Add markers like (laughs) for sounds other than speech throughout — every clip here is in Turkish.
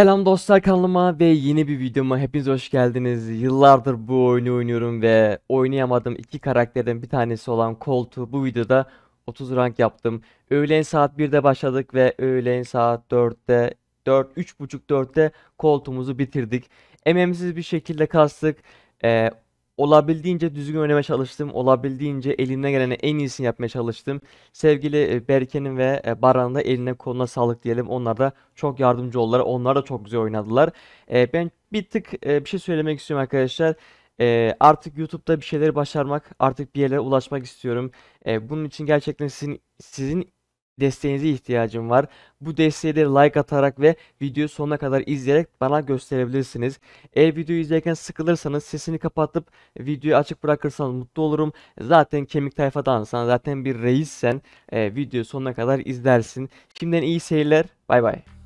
Selam dostlar kanalıma ve yeni bir videoma hepiniz hoş geldiniz. Yıllardır bu oyunu oynuyorum ve oynayamadığım iki karakterden bir tanesi olan Colt'u bu videoda 30 rank yaptım. Öğlen saat 1'de başladık ve öğlen saat 4'te 4 3.30-4'te Colt'umuzu bitirdik. Emeğimsiz bir şekilde kastık. Ee, olabildiğince düzgün oynamaya çalıştım. Olabildiğince elimden gelen en iyisini yapmaya çalıştım. Sevgili e, Berke'nin ve e, Baran'ın da eline koluna sağlık diyelim. Onlar da çok yardımcı oldular. Onlar da çok güzel oynadılar. E, ben bir tık bir şey söylemek istiyorum arkadaşlar. Artık YouTube'da bir şeyleri başarmak, artık bir yerlere ulaşmak istiyorum. Bunun için gerçekten sizin sizin desteğinize ihtiyacım var. Bu desteği de like atarak ve videoyu sonuna kadar izleyerek bana gösterebilirsiniz. Eğer videoyu izlerken sıkılırsanız sesini kapatıp videoyu açık bırakırsanız mutlu olurum. Zaten kemik tayfadansan, zaten bir reissen e, videoyu sonuna kadar izlersin. Şimdiden iyi seyirler. Bay bay.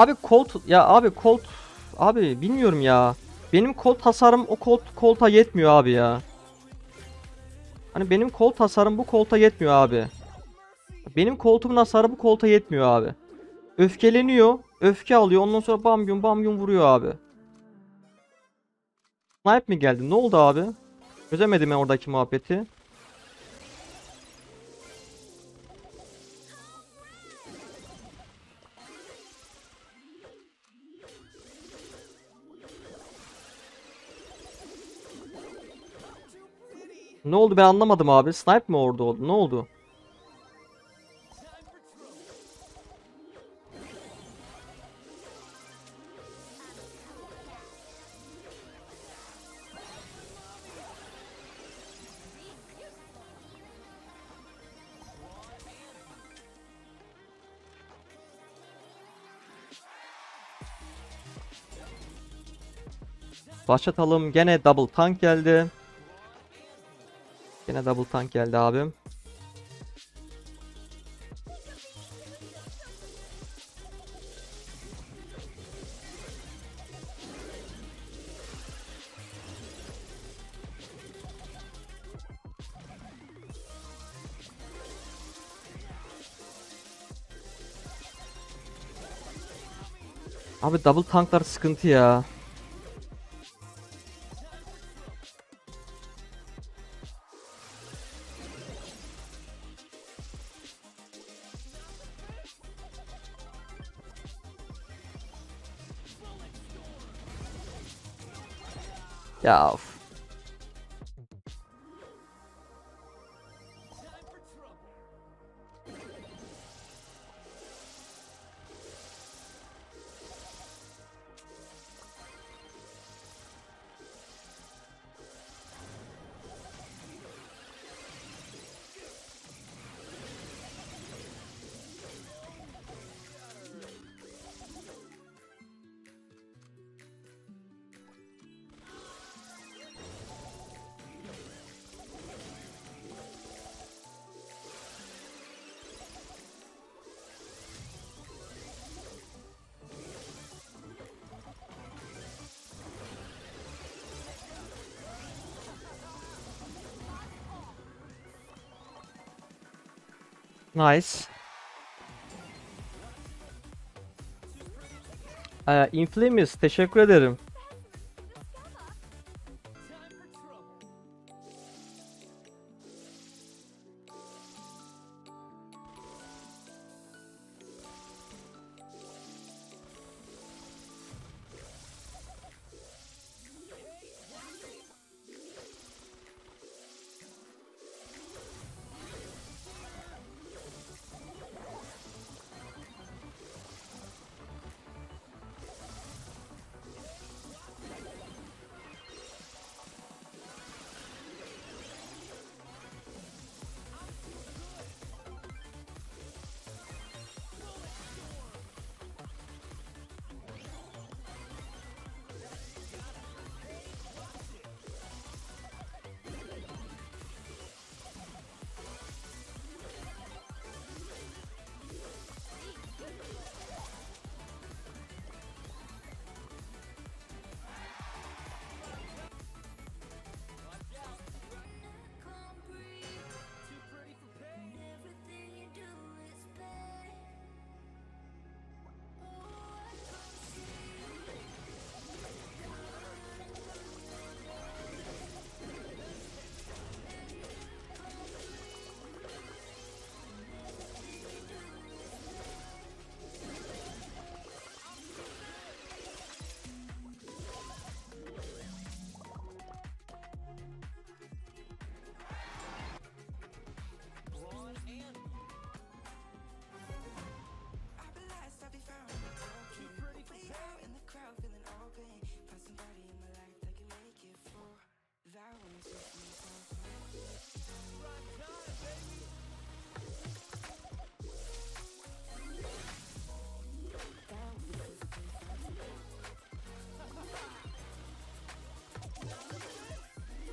Abi Colt ya abi Colt abi bilmiyorum ya. Benim Colt hasarım o Colt Colt'a yetmiyor abi ya. Hani benim Colt hasarım bu Colt'a yetmiyor abi. Benim Colt'umun hasarı bu Colt'a yetmiyor abi. Öfkeleniyor, öfke alıyor. Ondan sonra bam gün bam gün vuruyor abi. Snipe mi geldi? Ne oldu abi? Çözemedim ben oradaki muhabbeti. Ne oldu ben anlamadım abi. Snipe mi orada oldu? Ne oldu? Başlatalım. Gene double tank geldi. Gene double tank geldi abim. Abi double tanklar sıkıntı ya. Ya of. Nice. Ee, Inflamus teşekkür ederim.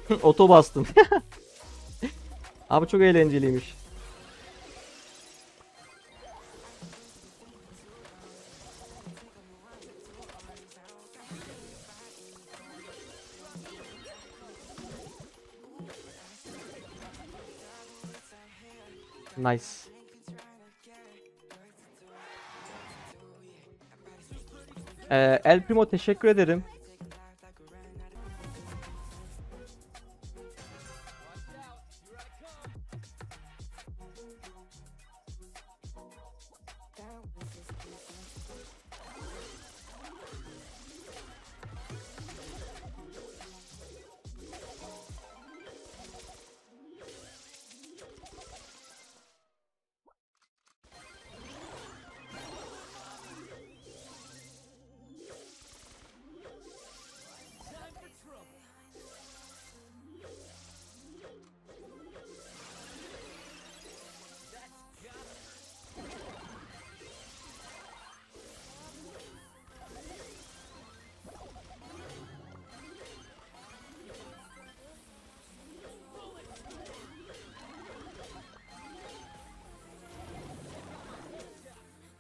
(laughs) Oto bastım. (laughs) Abi çok eğlenceliymiş. Nice. Ee, El Primo teşekkür ederim.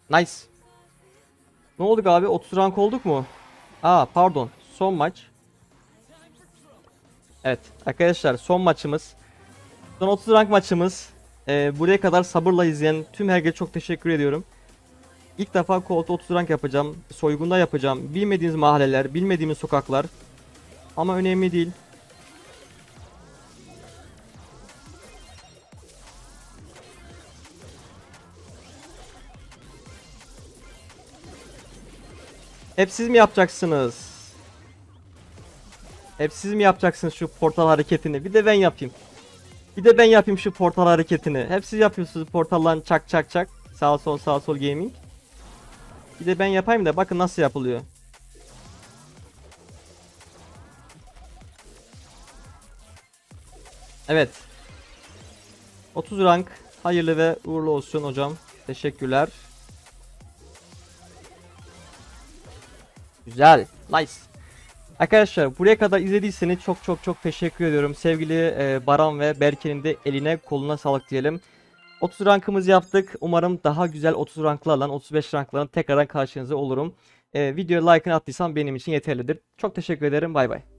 Nice. Ne olduk abi? 30 rank olduk mu? Aa pardon. Son maç. Evet arkadaşlar son maçımız. Son 30 rank maçımız. Ee, buraya kadar sabırla izleyen tüm herkese çok teşekkür ediyorum. İlk defa koltuğu 30 rank yapacağım. Soygunda yapacağım. Bilmediğiniz mahalleler, bilmediğimiz sokaklar. Ama önemli değil. Hep siz mi yapacaksınız? Hep siz mi yapacaksınız şu portal hareketini? Bir de ben yapayım. Bir de ben yapayım şu portal hareketini. Hep siz yapıyorsunuz portallan çak çak çak. Sağ sol sağ sol gaming. Bir de ben yapayım da bakın nasıl yapılıyor. Evet. 30 rank. Hayırlı ve uğurlu olsun hocam. Teşekkürler. Güzel. Nice. Arkadaşlar buraya kadar izlediyseniz çok çok çok teşekkür ediyorum. Sevgili e, Baran ve Berke'nin de eline koluna sağlık diyelim. 30 rankımızı yaptık. Umarım daha güzel 30 ranklarla 35 ranklarla tekrardan karşınızda olurum. E, videoya like'ını attıysam benim için yeterlidir. Çok teşekkür ederim. Bay bay.